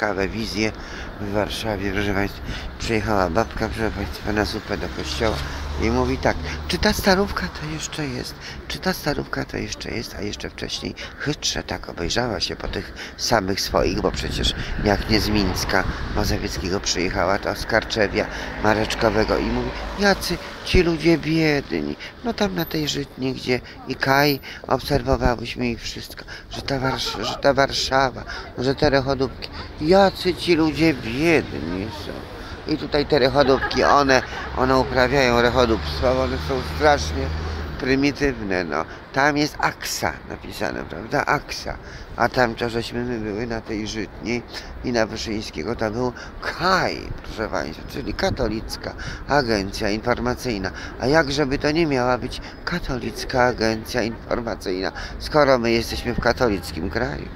ciekawe wizje w Warszawie, proszę Państwa. Przyjechała babka, proszę Państwa, na zupę do kościoła i mówi tak, czy ta starówka to jeszcze jest? Czy ta starówka to jeszcze jest? A jeszcze wcześniej chytrze tak obejrzała się po tych samych swoich, bo przecież jak nie z Mińska Mazowieckiego przyjechała, to z Karczewia Mareczkowego i mówi, jacy ci ludzie biedni. No tam na tej Żytni, gdzie i Kaj, obserwowałyśmy ich wszystko, że ta, Warsz- że ta Warszawa, że te rechodówki, jacy ci ludzie biedni są. I tutaj te rechodówki, one, one uprawiają rechodówstwo, one są strasznie prymitywne, no. Tam jest Aksa napisane, prawda? Aksa. A tam to żeśmy my były na tej Żytniej i na Wyszyńskiego, to był KAI, proszę Państwa, czyli Katolicka Agencja Informacyjna. A jak żeby to nie miała być Katolicka Agencja Informacyjna, skoro my jesteśmy w katolickim kraju?